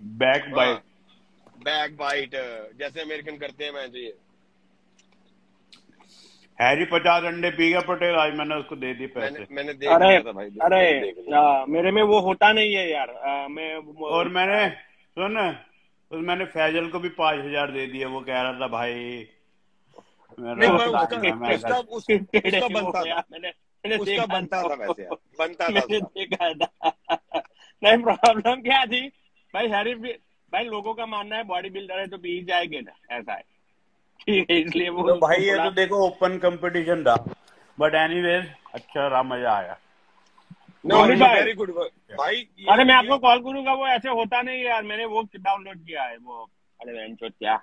Back bite back bite जैसे American करते हैं मैं ये। हैरी पचास अंडे पी गया पटेल आज मैंने उसको दे दी पैसे। मैंने देख अरे था भाई अरे देख आ, मेरे में वो होता नहीं है यार आ, मैं और मैंने सुन उस मैंने फैजल को भी पाँच हज़ार दे दिया वो कह रहा था भाई नहीं उसका है। उसका बनता था। मैंने मैंने बनता था वैसे बनता मैंने था। प्रॉब्लम क्या थी? भाई हैरी भाई लोगों का मानना है बॉडी बिल्डर है तो पी जाएँगे ना ऐसा है। ठीक है इसलिए वो तो भाई ये तो देखो ओपन कंपटीशन था। बट एनीवेज अच्छा रहा मज़ा आया। नो गोली भाई। वेरी गुड भाई अरे मैं आपको कॉल करूँगा वो ऐसे होता नहीं यार मैंने वो डाउनलोड किया है वो। अरे क्या?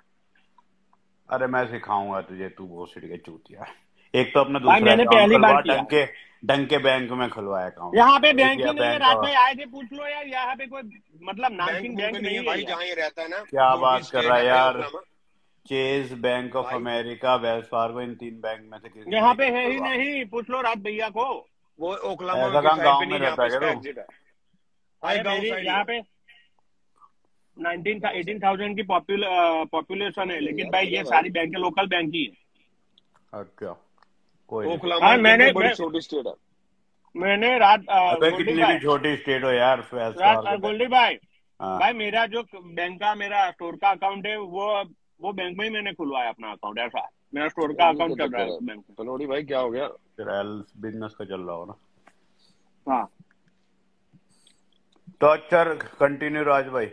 अरे मैं सिखाऊँगा तुझे तू वो सिट के चूतिया। एक तो अपना दूसरा मैंने पहली बार। ढंग के ढंग के बैंक में खुलवाया अकाउंट यहाँ पे बैंक ही नहीं है रात में आए थे पूछ लो यार यहाँ पे कोई मतलब बैंक बैंक बैंक नहीं है भाई जहाँ ये रहता है ना क्या बात कर रहा है है यार। Chase Bank of America Wells Fargo इन तीन बैंक में से किसी यहाँ पे है ही नहीं पूछ लो रात भैया को। वो साइड गाँव में नहीं रहता है यहाँ पे नाइनटीन एटीन थाउज़ेंड की पॉपुलेशन है लेकिन भाई ये सारी बैंक लोकल बैंक ही है। अच्छा। कोई नहीं। ओक्लामा हाँ, मैंने- बड़ी छोटी स्टेट है। मैंने रात कितनी भी छोटी स्टेट हो यार रात गोल्डी भाई हाँ। भाई मेरा जो बैंक का मेरा स्टोर का अकाउंट है वो वो बैंक में ही मैंने खुलवाया अपना अकाउंट ऐसा। मेरा स्टोर का अकाउंट चल रहा है बैंक भाई क्या हो गया? बिज़नेस का चल रहा हो ना। हाँ। तो अच्छा कंटिन्यू राज भाई।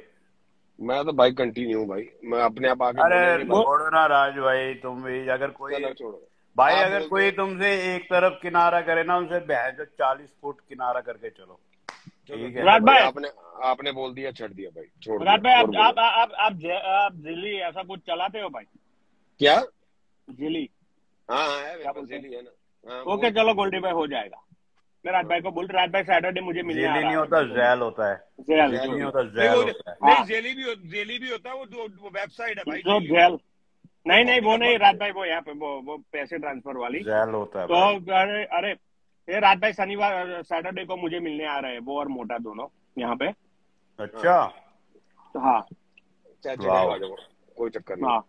मैं तो भाई कंटिन्यू भाई। मैं अपने आप आगे अरे। छोड़ो ना राज भाई तुम भी अगर कोई छोड़ो। भाई आप अगर कोई तुमसे एक तरफ़ किनारा करे ना उनसे बहन जो चालीस फुट किनारा करके चलो। ठीक है? राज भाई। आपने आपने बोल दिया छड़ दिया भाई। छोड़ दिया, भाई और आप आप आप आप जे- आप जिली ऐसा कुछ चलाते हो भाई? क्या? जिली। हाँ हाँ है हैं? जेली है ना। हाँ, ओके चलो गोल्डी भाई हो जाएगा। मैं राज भाई को बोल रात भाई सैटरडे मुझे मिलने जेली नहीं होता जैल होता है। जेल। नहीं होता जैल होता है। हाँ। नहीं जेली भी हो- जेली भी होता है वो वो वेबसाइट है भाई जो जेली। नहीं नहीं वो नहीं रात भाई वो यहाँ पे वो वो पैसे ट्रांसफ़र वाली। जैल होता है तो अरे अरे ये रात भाई शनिवार सैटरडे को मुझे मिलने आ रहे हैं वो और मोटा दोनों यहाँ पे। अच्छा। तो हाँ। कोई चक्कर नहीं। हाँ।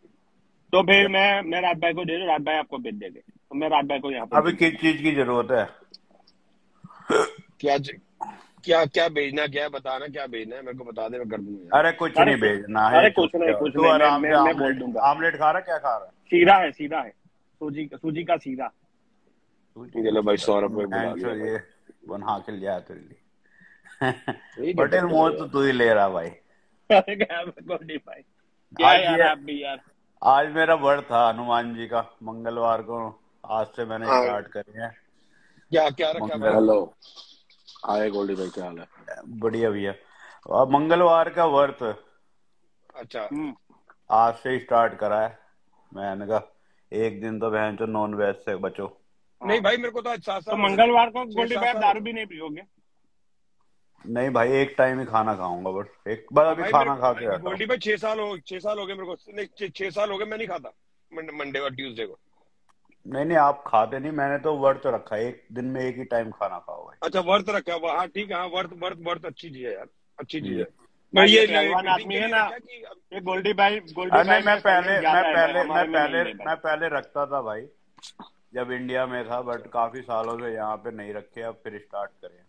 तो फिर मैं मैं रात भाई को दे दूँ रात भाई आपको भेज देंगे तो मैं रात भाई को यहाँ पे अभी किस चीज़ की ज़रूरत है? क्या ज- क्या क्या भेजना क्या है बताना क्या भेजना है? मेरे को बता दे मैं कर दूँगा अरे कुछ नहीं भेजना है अरे कुछ नहीं, कुछ तू नहीं, मैं- मैं- मैं बोल दूँगा। आमलेट खा रहा क्या खा रहा है? सीधा है सीधा है। सूजी सूजी का सीधा। तू चलो भाई सौरभ भाई बुला लिया बना के लिया तेरे लिए। पटेल मोह तो तू ही ले रहा भाई। आज मेरा वर्ड था हनुमान जी का मंगलवार को। आज से मैंने। स्टार्ट करी है। क्या क्या रखा हेलो हाय गोल्डी भाई क्या हाल है? बढ़िया भैया। अब मंगलवार का व्रत। अच्छा। हम्म, आज से स्टार्ट करा है। मैंने कहा एक दिन तो बहन चो नॉन वेज से बचो। नहीं भाई मेरे को तो अच्छा सात तो मंगलवार को गोल्डी भाई दारू भी नहीं पियोगे? नहीं भाई एक टाइम ही खाना खाऊँगा बस। एक बार अभी खाना खा के आता हूँ गोल्डी भाई छह साल हो छह साल हो गए मेरे को। नहीं छह- साल हो गए मैं नहीं खाता। मंडे मंडे और ट्यूसडे को। नहीं नहीं आप खाते नहीं मैंने तो व्रत रखा है। एक दिन में एक ही टाइम खाना खाओ अच्छा व्रत रखा हुआ हाँ ठीक है हाँ व्रत व्रत व्रत अच्छी चीज़ है यार। अच्छी चीज़ है। हम्म। मैं ये ये आदमी है ना। ये गोल्डी भाई गोल्डी भाई नहीं मैं पहले मैं पहले मैं पहले मैं पहले रखता था भाई जब इंडिया में था बट काफ़ी सालों से यहाँ पे नहीं रखे अब फिर स्टार्ट करें।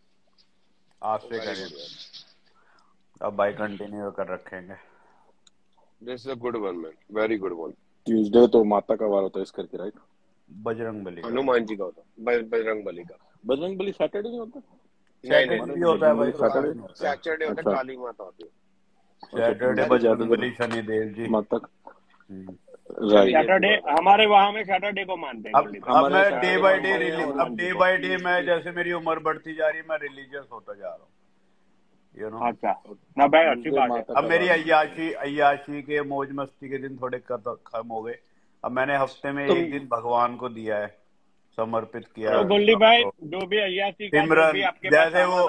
आज से करें। अब भाई कंटिन्यू कर रखेंगे। This is a good one man very good one Tuesday तो माता का वार होता है इस करके राइट बजरंग बली हनुमान जी का होता बजरंग बली का। बजरंग बली सैटरडे नहीं होता? सैटरडे होता है भाई सैटरडे सैटरडे होता। सैटरडे होता। काली माता होती है। सैटरडे बजरंग बली शनिदेव जी। माता। सैटरडे हमारे वहाँ में सैटरडे को मानते हैं अब अब मैं डे बाय डे अब डे बाय डे मैं जैसे मेरी उम्र बढ़ती जा रही है मैं रिलीजियस होता जा रहा हूँ। यू नो अच्छा। ना भाई अच्छी बात है। अब मेरी। अयाशी अयाशी के मौज मस्ती के दिन थोड़े खत्म हो गए। अब मैंने हफ़्ते में एक दिन भगवान को दिया है समर्पित किया तो है भाई जो भी अयासी सिमरन भी आपके पास जैसे वो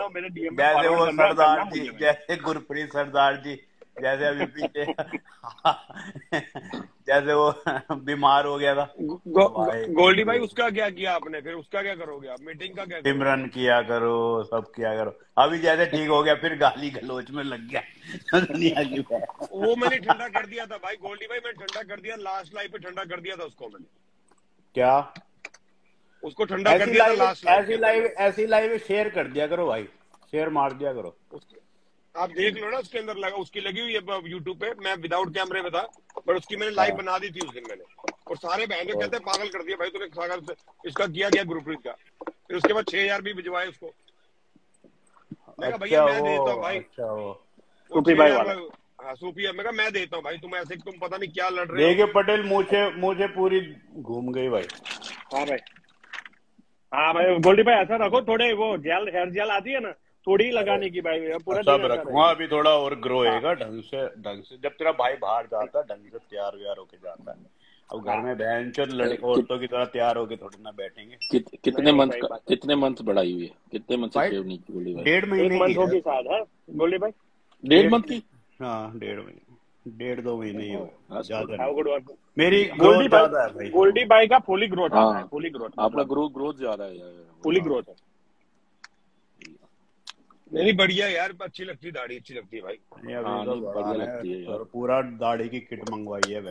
जैसे वो सरदार जी जैसे गुरप्रीत सरदार जी जैसे अभी पीछे जैसे वो बीमार हो गया था। गो, गोल्डी भाई उसका क्या किया आपने फिर? उसका क्या करोगे आप? मीटिंग का क्या सिमरन किया करो सब किया करो। अभी जैसे ठीक हो गया फिर गाली गलोच में लग गया। दुनिया की वो मैंने ठंडा कर दिया था भाई गोल्डी भाई मैंने ठंडा कर दिया लास्ट लाइफ पे ठंडा कर दिया था उसको मैंने। क्या? उसको ठंडा कर दिया था लास्ट ऐसी लाइव ऐसी लाइव शेयर कर दिया करो भाई। शेयर मार दिया करो। आप देख लो ना उसके अंदर लगा उसकी लगी हुई है यूट्यूब पे मैं विदाउट कैमरे में था पर उसकी मैंने लाइव हाँ। बना दी थी उस दिन मैंने। और सारे बहन जो कहते हैं पागल कर दिया भाई तूने सागर से इसका किया गया गुरप्रीत का? फिर उसके बाद छह हज़ार भी भिजवाए उसको। मैं कहा भैया अच्छा मैं देता हूँ भाई। अच्छा वो। वो सूफी भाई वाला। हाँ सूफी है। मैं मैं देता हूँ भाई तुम ऐसे तुम पता नहीं क्या लड़ रहे हो। पटेल मुझे मुझे पूरी घूम गई भाई। हाँ भाई। हाँ भाई गोल्डी भाई ऐसा रखो थोड़े वो जेल हेयर जेल आती है ना थोड़ी ही लगाने की भाई पूरा सब रखूँगा अभी थोड़ा और ग्रो होएगा ढंग से ढंग से। जब तेरा भाई बाहर जाता है ढंग से तैयार व्यार होके जाता है। अब घर में बहन चो लड़की औरतों की तरह तैयार होके थोड़ी ना बैठेंगे। कित, कितने मंथ कितने मंथ बढ़ाई हुई है? कितने मंथ से भाई, नहीं की बोली भाई? डेढ़ महीने मंथ की होगी शायद है? गोल्डी भाई। डेढ़ मंथ की? हाँ डेढ़ महीने डेढ़ दो महीने ही हुए that's ज़्यादा मेरी गोल्डी ज़्यादा है भाई। गोल्डी भाई का फुली ग्रोथ हाँ। है। फुली ग्रोथ आपका ग्रोथ ग्रोथ ज़्यादा है फुली ग्रोथ है। नहीं बढ़िया यार अच्छी लगती है दाढ़ी अच्छी लगती है भाई। हाँ, तो बढ़िया लगती है है। यार। पूरा दाढ़ी की किट मंगवाई है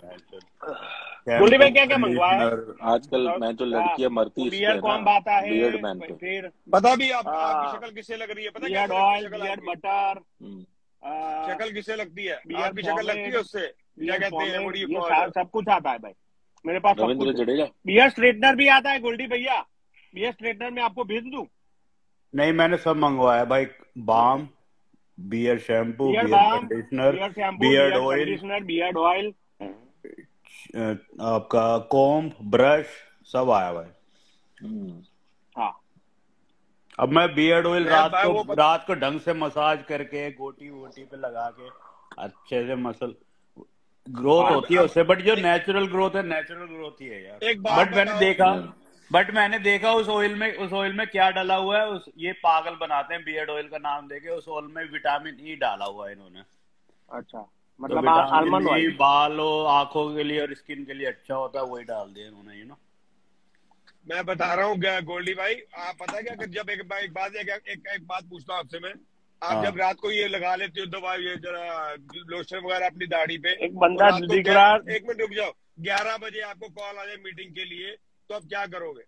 गोल्डी भाई क्या क्या मंगवाया? है? आजकल मैं जो लड़कियाँ मरती इससे बियर्ड है कॉम्ब है बियर्ड मैन पे। फिर? पता भी आप हाँ। आपकी शक्ल किससे लग रही है? पता क्या beard oil beard butter hmm. शक्ल किससे लगती है? Beard आपकी शक्ल लगती है उससे? क्या कहते हैं? सब कुछ आता है भाई। मेरे पास सब रविंद्र जडेजा? बियर स्ट्रेटनर भी आता है गोल्डी भैया। बियर स्ट्रेटनर में आपको भेज दूँ? नहीं मैंने सब मंगवाया भाई balm beard shampoo beard beard conditioner beard beard beard oil conditioner beard oil आपका कोम्ब ब्रश सब आया भाई हम्म। हाँ अब मैं बियर्ड ऑयल रात को रात को ढंग से मसाज करके गोटी वोटी पे लगा के अच्छे से मसल ग्रोथ होती है उससे बट जो नेचुरल ग्रोथ है नेचुरल ग्रोथ ही है यार बट मैंने देखा हाँ। बट मैंने देखा उस ऑयल में उस ऑयल में क्या डाला हुआ है? उस ये पागल बनाते हैं बियर्ड ऑयल का नाम देके उस ऑयल में विटामिन ई डाला हुआ है इन्होंने। अच्छा तो मतलब आलमंड ऑयल बालों आँखों के लिए और स्किन के लिए अच्छा होता है वही डाल दिया इन्होंने यू नो मैं बता रहा हूँ ग- गोल्डी भाई आप पता है क्या कि जब एक, बा- एक बात एक, एक, एक बात पूछता हूँ आपसे मैं आप हाँ। जब रात को ये लगा लेते हो दवा ये जरा लोशन वगैरह अपनी दाढ़ी पे एक बंदा दिख रहा- एक मिनट रुक जाओ ग्यारह बजे आपको कॉल आ जाए मीटिंग के लिए तो आप क्या करोगे?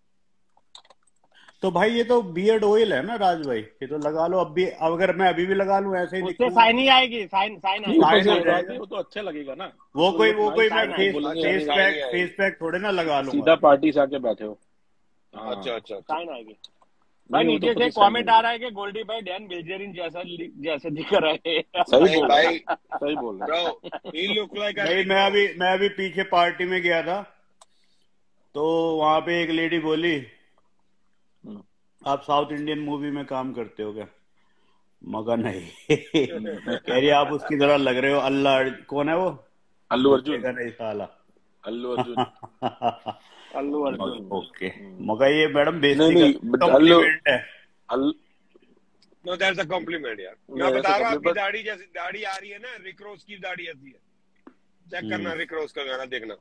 तो भाई ये तो बियर्ड ऑयल है ना राज भाई। ये तो लगा लो अब भी अगर मैं अभी भी लगा लूँ ऐसे ही उससे साइन ही आएगी साइन साइन आएगी। वो तो अच्छा लगेगा ना। वो तो कोई वो कोई मैं फेस पैक फेस पैक थोड़े ना लगा सीधा पार्टी से आके बैठे हो। हाँ। अच्छा अच्छा अच्छा। साइन आएगी। भाई तो नीचे से कमेंट आ रहा है कि गोल्डी भाई डैन बिल्जेरिन जैसा जैसे दिख रहा है। सही बोल रहे भाई। सही बोल रहे हैं। ब्रो ही लुक लाइक नहीं मैं अभी मैं अभी पीछे पार्टी में गया था। तो वहाँ पे एक लेडी बोली हम्म। आप साउथ इंडियन मूवी में काम करते हो क्या? मगर नहीं। कह रही आप उसकी तरह लग रहे हो अल्लाह कौन है वो? अल्लू अर्जुन। नहीं साला। अल्लू अर्जुन। अल्लू अर्जुन। ओके। मगर ये मैडम नहीं, बेइज्जती नहीं, का अल्लू- compliment है। नो दैट्स अ कॉम्प्लीमेंट यार। मैं बता रहा हूँ आपकी दाढ़ी जैसी दाढ़ी आ रही है ना रिक्रोस की दाढ़ी आती है। चेक करना हम्म। रिक्रोस का गाना देखना।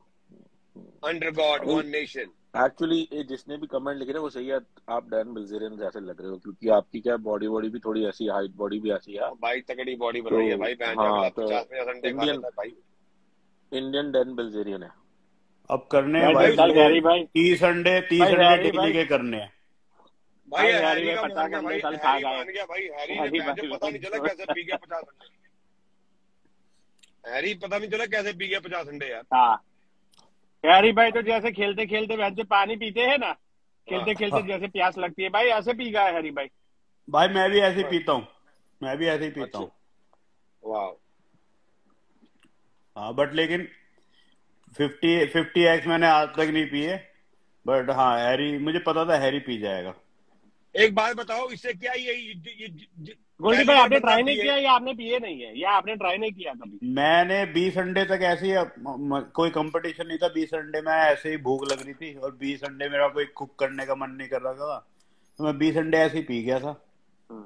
Under God one nation actually ये जिसने भी कमेंट लिखे ना वो सही है। आप डैन बिल्जेरियन जैसे लग रहे हो क्योंकि आपकी क्या बॉडी बॉडी भी थोड़ी ऐसी हाइट बॉडी भी ऐसी है। भाई तगड़ी बॉडी तो, बनाई है भाई बहन हाँ, तो है भाई। इंडियन डैन बिल्जेरियन है। अब करने हैं भाई कल हैरी भाई। तीस अंडे तीस अंडे हैरी के करने हैं? भाई हैरी का गया भाई कल खा गए। गया। भाई हैरी पता नहीं चला कैसे पी गया पचास अंडे। हैरी पता नहीं चला कैसे पी गया पचास अंडे यार। हाँ हैरी भाई तो जैसे खेलते खेलते वैसे पानी पीते है ना खेलते खेलते जैसे प्यास लगती है। भाई ऐसे पी गए हरी भाई। भाई मैं भी ऐसे पीता हूँ। मैं भी ऐसे ही पीता हूँ। हाँ बट लेकिन फिफ्टी फिफ्टी एक्स मैंने आज तक नहीं पिए बट हाँ हैरी मुझे पता था हैरी पी जाएगा। एक बात बताओ इससे क्या ये ये, ये, गोल्डी भाई आपने ट्राई नहीं किया या आपने पिए नहीं है या आपने ट्राई नहीं किया कभी। मैंने बीस अंडे तक ऐसे ही म- म- कोई कंपटीशन नहीं था बीस अंडे में ऐसे ही भूख लग रही थी और बीस अंडे मेरा कोई कुक करने का मन नहीं कर रहा था तो मैं बीस अंडे ऐसे ही पी गया था। हम्म।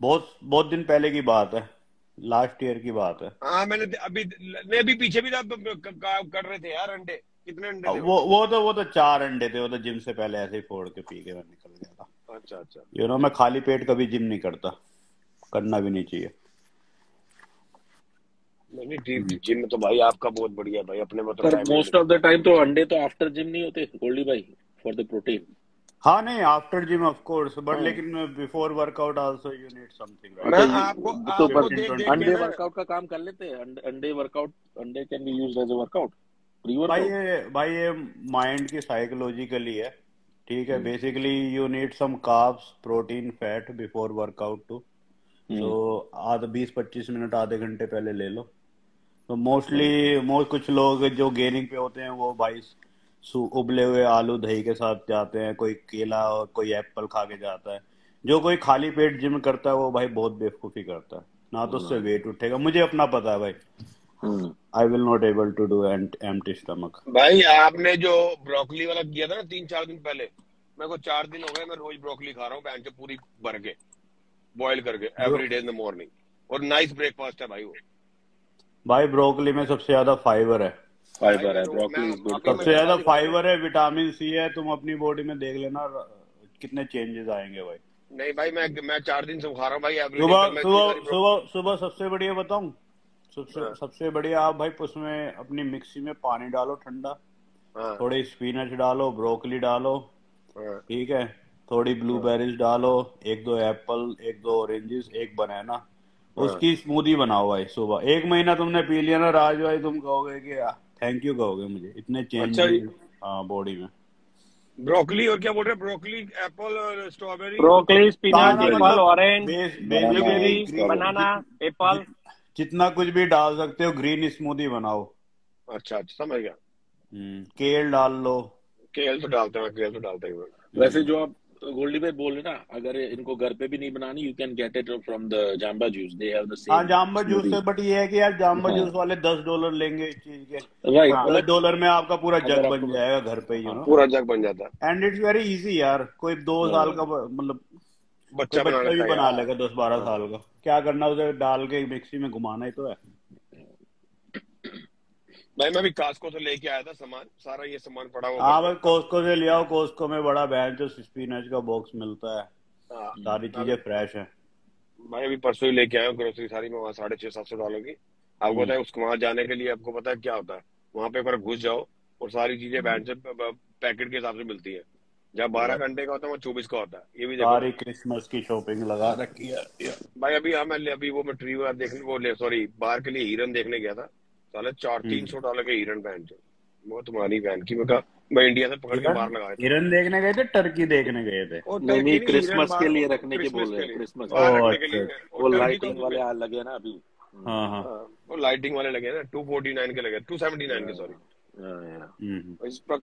बहुत बहुत दिन पहले की बात है लास्ट ईयर की बात है। हाँ मैंने अभी नहीं अभी पीछे भी था कर रहे थे यार अंडे कितने अंडे वो वो तो वो तो चार अंडे थे वो तो जिम से पहले ऐसे ही फोड़ के पी के निकल गया था। अच्छा अच्छा। यू नो मैं खाली पेट कभी जिम नहीं करता। करना भी नहीं चाहिए। नहीं जिम तो भाई आपका बहुत बढ़िया भाई अपने में तो पर मोस्ट ऑफ़ द टाइम तो अंडे तो आफ्टर जिम नहीं होते गोल्डी भाई फॉर द प्रोटीन हाँ नहीं after gym of course but. लेकिन before workout also you need something right आपको तो पर अंडे वर्कआउट का काम कर लेते हैं। अंडे- अंडे वर्कआउट अंडे can be used as a workout भाई ये भाई ये माइंड की साइकोलॉजिकली है ठीक है हम्म। Basically you need some carbs protein fat before workout too hmm. तो आधा बीस पच्चीस मिनट आधे घंटे पहले ले लो। तो मोस्टली मोस्ट कुछ लोग जो गेनिंग पे होते हैं वो भाई उबले हुए आलू दही के साथ जाते हैं कोई केला और कोई एप्पल खा के जाता है। जो कोई खाली पेट जिम करता है वो भाई बहुत बेवकूफ़ी करता है। ना तो उससे वेट उठेगा। मुझे अपना पता है भाई। हम्म। I will not able to do empty stomach भाई आपने जो ब्रोकली वाला किया था ना तीन चार दिन पहले मेरे को चार दिन हो गए मैं रोज ब्रोकली खा रहा हूँ पूरी भर के बॉईल करके every day in the morning और नाइस ब्रेकफास्ट है भाई वो। भाई ब्रोकली में सबसे ज़्यादा फाइबर है। फाइबर है ब्रोकली सबसे ज़्यादा फाइबर है विटामिन सी है तुम अपनी बॉडी में देख लेना कितने चेंजेस आएँगे भाई। नहीं भाई मैं मैं चार दिन से खा रहा हूँ भाई सुबह सुबह सुबह सबसे बढ़िया बताऊँ? सबसे हाँ। सबसे बढ़िया आप भाई उसमें अपनी मिक्सी में पानी डालो ठंडा। हाँ। थोड़ी स्पिनच डालो ब्रोकली डालो हाँ। ठीक है? थोड़ी ब्लूबेरीज डालो एक दो एप्पल एक दो ऑरेंजेस एक बनाना हाँ। उसकी स्मूदी बनाओ भाई सुबह। एक महीना तुमने पी लिया ना राज भाई तुम कहोगे कि थैंक यू कहोगे मुझे। इतने चेंज अच्छा हाँ। बॉडी में। ब्रोकली और क्या बोल रहे हैं? ब्रोकली एप्पल और strawberry broccoli spinach apple orange blueberry banana apple जितना कुछ भी डाल सकते हो ग्रीन स्मूदी बनाओ। अच्छा अच्छा समझ गया। हम्म, केल डाल लो। केल तो डालते हैं केल तो डालते हैं वैसे जो आप गोल्डी भाई बोल रहे ना अगर इनको घर पे भी नहीं बनानी you can get it from the Jamba juice they have the हाँ सेम जाम्बा जूस है बट ये है कि यार जाम्बा हाँ। जूस वाले दस डॉलर लेंगे इस चीज़ के। राइट दस डॉलर में आपका पूरा जग बन जाएगा घर पे यू नो पूरा जग बन जाता है। एंड इट्स वेरी इजी यार कोई दो हाँ। साल का मतलब बच्चा बना बच्चा भी बना लेगा दस बारह साल का। क्या करना उसे? डाल के मिक्सी में घुमाना ही तो है। भाई मैं भी कास्को से लेके आया था सामान। सारा ये सामान पड़ा हुआ हाँ भाई कोस्को से ले आओ कोस्को में बड़ा बैन जो स्पिनच का बॉक्स मिलता है। हाँ। सारी चीज़ें फ्रेश है। भाई अभी परसों ही लेके आया हूँ ग्रोसरी सारी। में वहाँ साढ़े छह सात सौ डॉलर की। आपको पता है उसको वहाँ जाने के लिए आपको पता है क्या होता है? वहाँ पे एक बार घुस जाओ और सारी चीज़ें बैंक से पैकेट के हिसाब से मिलती है। जहाँ बारह घंटे का होता है वो चौबीस का होता है। ये भी देखो। सारी क्रिसमस की शॉपिंग लगा रखी है। भाई अभी हाँ मैं अभी वो मैं ट्री देखने वो ले सॉरी बाहर के लिए हिरन देखने गया था। साले चार तीन सौ डॉलर के हिरन पहन थे वो तुम्हारी बहन की मैं कहा मैं इंडिया से पकड़ के बाहर लगाया हिरन देखने गए थे टर्की देखने गए थे? नहीं नहीं क्रिसमस के लिए रखने के बोल रहे हैं क्रिसमस के लिए। अच्छा। वो लाइटिंग तो- वाले आ लगे ना अभी। हाँ हाँ। हाँ, वो लाइटिंग वाले लगे ना टू फोर्टी नाइन के लगे टू सेवेंटी नाइन के सॉरी हाँ, yeah. हम्म इस पर